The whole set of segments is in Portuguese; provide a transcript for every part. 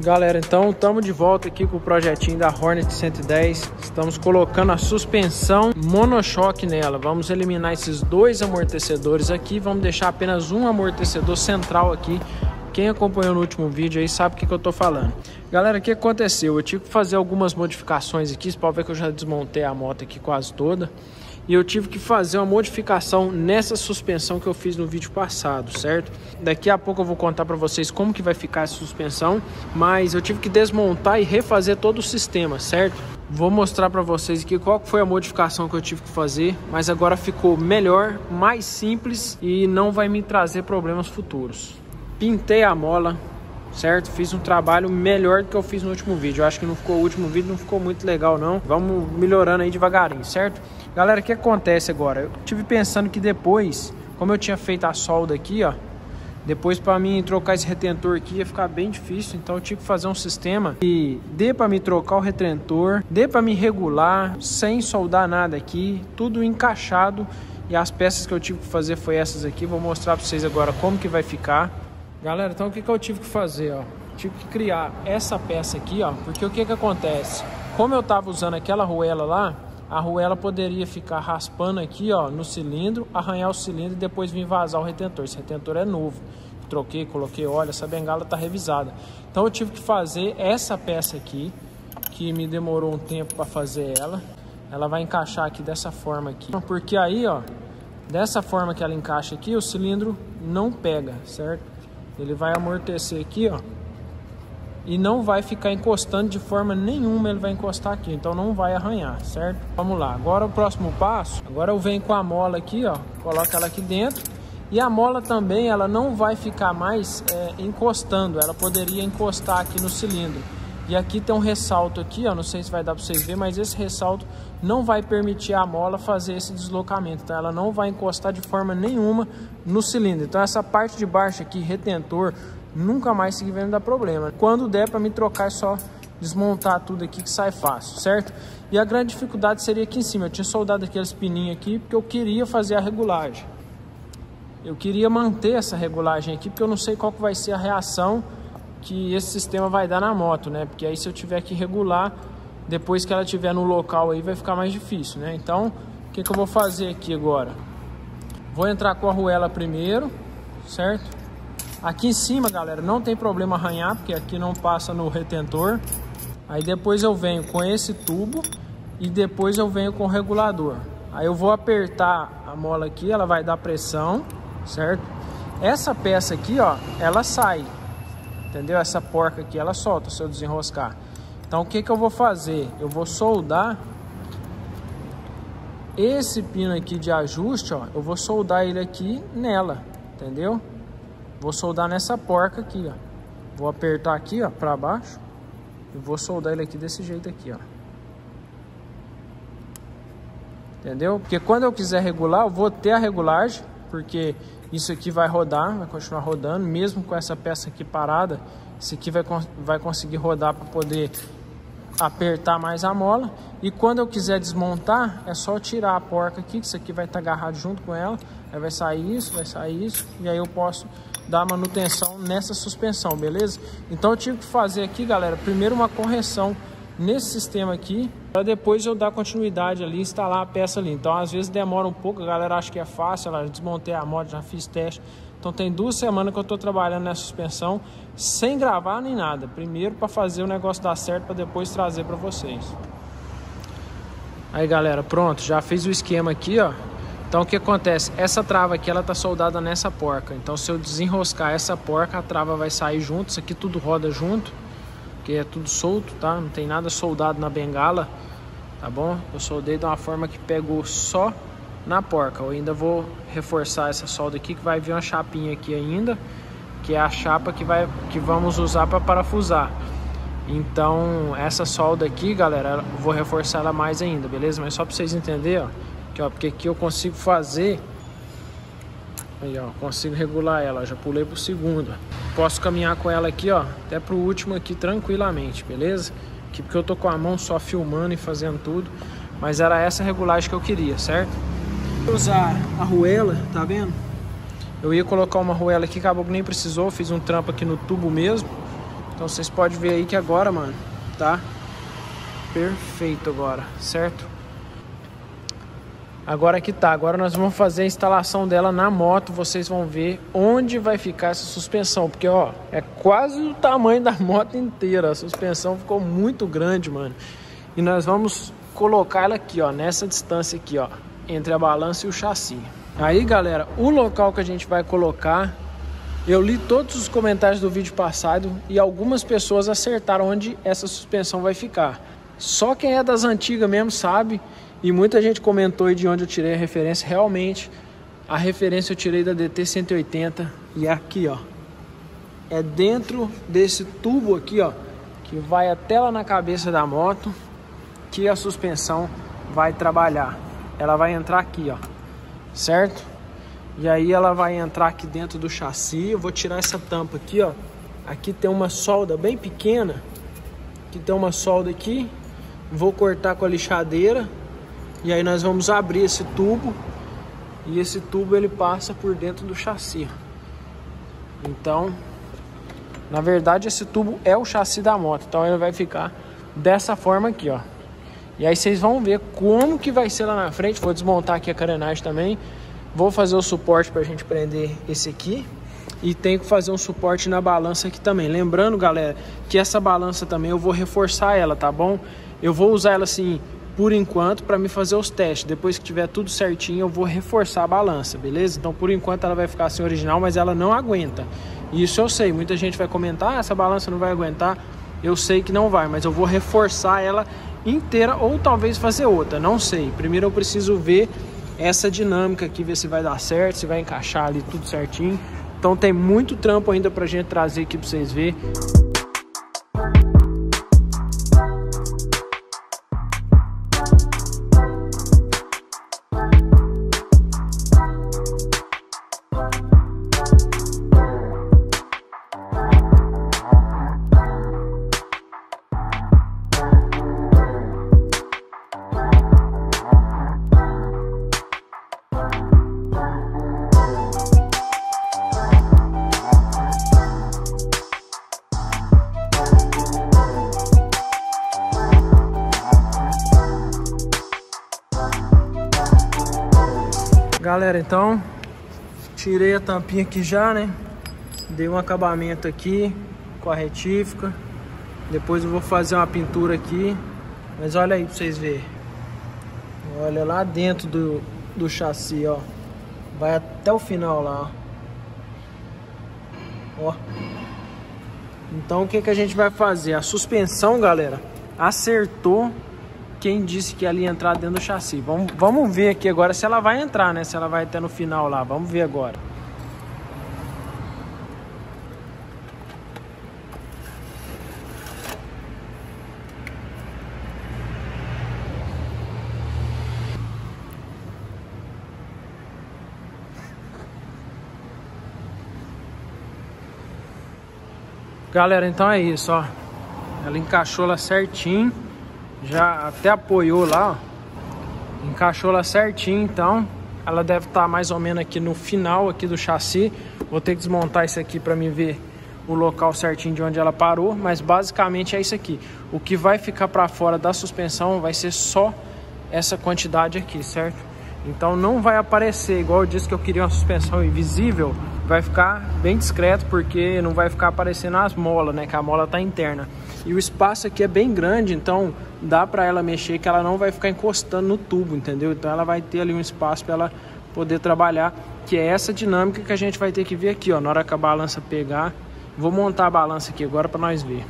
Galera, então estamos de volta aqui com o projetinho da Hornet 110. Estamos colocando a suspensão monochoque nela. Vamos eliminar esses dois amortecedores aqui. Vamos deixar apenas um amortecedor central aqui. Quem acompanhou no último vídeo aí sabe o que, que eu estou falando. Galera, o que aconteceu? Eu tive que fazer algumas modificações aqui. Você pode ver que eu já desmontei a moto aqui quase toda e eu tive que fazer uma modificação nessa suspensão que eu fiz no vídeo passado, certo? Daqui a pouco eu vou contar para vocês como que vai ficar essa suspensão, mas eu tive que desmontar e refazer todo o sistema, certo? Vou mostrar para vocês aqui qual foi a modificação que eu tive que fazer, mas agora ficou melhor, mais simples e não vai me trazer problemas futuros. Pintei a mola, certo? Fiz um trabalho melhor do que eu fiz no último vídeo. Eu acho que não ficou o último vídeo, não ficou muito legal não. Vamos melhorando aí devagarinho, certo? Galera, o que acontece agora? Eu tive pensando que depois, como eu tinha feito a solda aqui, ó, depois para mim trocar esse retentor aqui ia ficar bem difícil, então eu tive que fazer um sistema que dê para me trocar o retentor, dê para me regular sem soldar nada aqui, tudo encaixado. E as peças que eu tive que fazer foi essas aqui, vou mostrar para vocês agora como que vai ficar. Galera, então o que, que eu tive que fazer, ó? Tive que criar essa peça aqui, ó, porque o que que acontece? Como eu tava usando aquela arruela lá, a arruela poderia ficar raspando aqui ó, no cilindro, arranhar o cilindro e depois vir vazar o retentor. Esse retentor é novo. Troquei, coloquei óleo, essa bengala está revisada. Então eu tive que fazer essa peça aqui, que me demorou um tempo para fazer ela. Ela vai encaixar aqui dessa forma aqui. Porque aí, ó, dessa forma que ela encaixa aqui, o cilindro não pega, certo? Ele vai amortecer aqui, ó e não vai ficar encostando de forma nenhuma, ele vai encostar aqui, então não vai arranhar, certo? Vamos lá, agora o próximo passo, agora eu venho com a mola aqui, ó, coloco ela aqui dentro e a mola também, ela não vai ficar mais é, encostando, ela poderia encostar aqui no cilindro. E aqui tem um ressalto aqui, ó, não sei se vai dar para vocês verem, mas esse ressalto não vai permitir a mola fazer esse deslocamento, tá? Ela não vai encostar de forma nenhuma no cilindro. Então essa parte de baixo aqui, retentor, nunca mais seguir vendo dar problema. Quando der para me trocar é só desmontar tudo aqui que sai fácil, certo? E a grande dificuldade seria aqui em cima. Eu tinha soldado aqueles pininhos aqui porque eu queria fazer a regulagem. Eu queria manter essa regulagem aqui porque eu não sei qual que vai ser a reação que esse sistema vai dar na moto, né? Porque aí se eu tiver que regular, depois que ela estiver no local aí vai ficar mais difícil, né? Então, o que, que eu vou fazer aqui agora? Vou entrar com a arruela primeiro, certo? Aqui em cima, galera, não tem problema arranhar, porque aqui não passa no retentor. Aí depois eu venho com esse tubo e depois eu venho com o regulador. Aí eu vou apertar a mola aqui, ela vai dar pressão, certo? Essa peça aqui, ó, ela sai, entendeu? Essa porca aqui, ela solta se eu desenroscar. Então o que que eu vou fazer? Eu vou soldar esse pino aqui de ajuste, ó, eu vou soldar ele aqui nela, entendeu? Vou soldar nessa porca aqui, ó. Vou apertar aqui, ó, pra baixo. E vou soldar ele aqui desse jeito aqui, ó. Entendeu? Porque quando eu quiser regular, eu vou ter a regulagem. Porque isso aqui vai rodar, vai continuar rodando. Mesmo com essa peça aqui parada, isso aqui vai, vai conseguir rodar para poder apertar mais a mola. E quando eu quiser desmontar, é só tirar a porca aqui, que isso aqui vai estar tá agarrado junto com ela. Aí vai sair isso, vai sair isso. E aí eu posso dar manutenção nessa suspensão, beleza? Então eu tive que fazer aqui, galera, primeiro uma correção nesse sistema aqui, para depois eu dar continuidade ali, instalar a peça ali. Então às vezes demora um pouco, a galera acha que é fácil, ela desmontei a moto, já fiz teste. Então tem duas semanas que eu estou trabalhando nessa suspensão, sem gravar nem nada. Primeiro para fazer o negócio dar certo, para depois trazer para vocês. Aí galera, pronto, já fiz o esquema aqui, ó. Então o que acontece? Essa trava aqui ela tá soldada nessa porca. Então se eu desenroscar essa porca, a trava vai sair junto. Isso aqui tudo roda junto, que é tudo solto, tá? Não tem nada soldado na bengala, tá bom? Eu soldei de uma forma que pegou só na porca. Eu ainda vou reforçar essa solda aqui que vai vir uma chapinha aqui ainda, que é a chapa que vai que vamos usar para parafusar. Então essa solda aqui, galera, eu vou reforçar ela mais ainda, beleza? Mas só para vocês entenderem, ó Aqui, ó, porque aqui eu consigo fazer. Aí, ó, consigo regular ela. Já pulei pro segundo. Posso caminhar com ela aqui, ó, até pro último aqui tranquilamente, beleza? Aqui porque eu tô com a mão só filmando e fazendo tudo. Mas era essa regulagem que eu queria, certo? Usar a ruela, tá vendo? Eu ia colocar uma ruela aqui, acabou que nem precisou. Fiz um trampo aqui no tubo mesmo. Então vocês podem ver aí que agora, mano, tá perfeito agora, certo? Agora que tá, agora nós vamos fazer a instalação dela na moto, vocês vão ver onde vai ficar essa suspensão, porque ó, é quase o tamanho da moto inteira, a suspensão ficou muito grande, mano. E nós vamos colocar ela aqui, ó, nessa distância aqui, ó, entre a balança e o chassi. Aí, galera, o local que a gente vai colocar eu li todos os comentários do vídeo passado e algumas pessoas acertaram onde essa suspensão vai ficar. Só quem é das antigas mesmo sabe, e muita gente comentou de onde eu tirei a referência. Realmente, a referência eu tirei da DT 180 e é aqui, ó. É dentro desse tubo aqui, ó, que vai até lá na cabeça da moto, que a suspensão vai trabalhar. Ela vai entrar aqui, ó, certo? E aí ela vai entrar aqui dentro do chassi. Eu vou tirar essa tampa aqui, ó. Aqui tem uma solda bem pequena. Aqui tem uma solda aqui. Vou cortar com a lixadeira. E aí nós vamos abrir esse tubo. E esse tubo ele passa por dentro do chassi. Então, na verdade esse tubo é o chassi da moto. Então ele vai ficar dessa forma aqui, ó. E aí vocês vão ver como que vai ser lá na frente. Vou desmontar aqui a carenagem também Vou fazer o suporte para a gente prender esse aqui. E tenho que fazer um suporte na balança aqui também. Lembrando, galera, que essa balança também eu vou reforçar ela, tá bom? Eu vou usar ela assim por enquanto para me fazer os testes. Depois que tiver tudo certinho, eu vou reforçar a balança, beleza? Então, por enquanto ela vai ficar assim original, mas ela não aguenta. Isso eu sei. Muita gente vai comentar: ah, essa balança não vai aguentar. Eu sei que não vai, mas eu vou reforçar ela inteira ou talvez fazer outra, não sei. Primeiro eu preciso ver essa dinâmica aqui, ver se vai dar certo, se vai encaixar ali tudo certinho. Então tem muito trampo ainda pra gente trazer aqui pra vocês verem. Galera, então tirei a tampinha aqui já, né? Dei um acabamento aqui com a retífica. Depois eu vou fazer uma pintura aqui. Mas olha aí pra vocês verem. Olha lá dentro do, do chassi, ó. Vai até o final lá, ó. Então o que, que a gente vai fazer? A suspensão, galera, acertou quem disse que ela ia entrar dentro do chassi. Vamos, vamos ver aqui agora se ela vai entrar, né? Se ela vai até no final lá. Vamos ver agora. Galera, então é isso, ó. Ela encaixou lá certinho já até apoiou lá, ó. encaixou lá certinho, então ela deve estar tá mais ou menos aqui no final aqui do chassi. Vou ter que desmontar isso aqui para me ver o local certinho de onde ela parou, mas basicamente é isso aqui. O que vai ficar para fora da suspensão vai ser só essa quantidade aqui, certo? Então não vai aparecer, igual eu disse que eu queria uma suspensão invisível, vai ficar bem discreto porque não vai ficar aparecendo as molas, né? Que a mola tá interna. E o espaço aqui é bem grande, então dá para ela mexer que ela não vai ficar encostando no tubo, entendeu? Então ela vai ter ali um espaço para ela poder trabalhar, que é essa dinâmica que a gente vai ter que ver aqui, ó, na hora que a balança pegar. Vou montar a balança aqui agora para nós ver.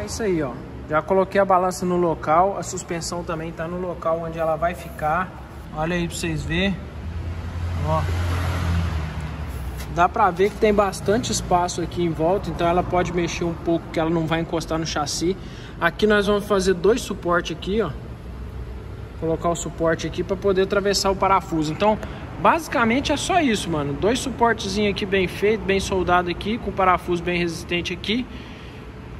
É isso aí, ó. Já coloquei a balança no local, a suspensão também está no local onde ela vai ficar. Olha aí para vocês verem. Ó. Dá para ver que tem bastante espaço aqui em volta, então ela pode mexer um pouco que ela não vai encostar no chassi. Aqui nós vamos fazer dois suportes aqui, ó. Colocar o suporte aqui para poder atravessar o parafuso. Então, basicamente é só isso, mano. Dois suportezinhos aqui bem feito, bem soldado aqui, com parafuso bem resistente aqui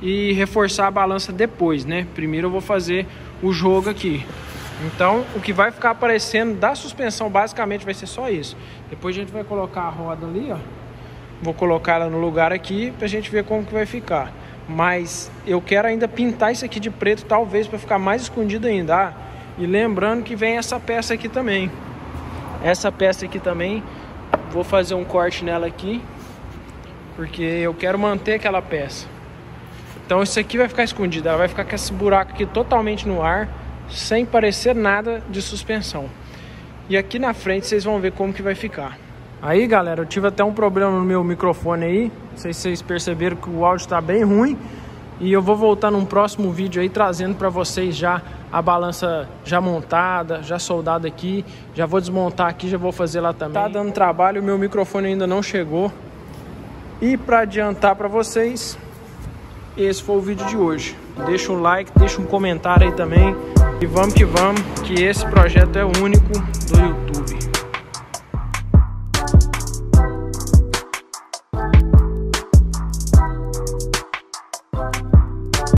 e reforçar a balança depois, né? Primeiro eu vou fazer o jogo aqui. Então, o que vai ficar aparecendo da suspensão basicamente vai ser só isso. Depois a gente vai colocar a roda ali, ó. Vou colocar ela no lugar aqui pra gente ver como que vai ficar. Mas eu quero ainda pintar isso aqui de preto, talvez para ficar mais escondido ainda. Ah, e lembrando que vem essa peça aqui também. Essa peça aqui também, vou fazer um corte nela aqui, porque eu quero manter aquela peça. Então isso aqui vai ficar escondido, ela vai ficar com esse buraco aqui totalmente no ar sem parecer nada de suspensão. E aqui na frente vocês vão ver como que vai ficar. Aí galera, eu tive até um problema no meu microfone aí, não sei se vocês perceberam que o áudio está bem ruim. E eu vou voltar num próximo vídeo aí trazendo para vocês já a balança já montada, já soldada aqui. Já vou desmontar aqui, já vou fazer lá também. Tá dando trabalho, o meu microfone ainda não chegou. E para adiantar para vocês, esse foi o vídeo de hoje. Deixa um like, deixa um comentário aí também. E vamos que vamos, que esse projeto é único do YouTube.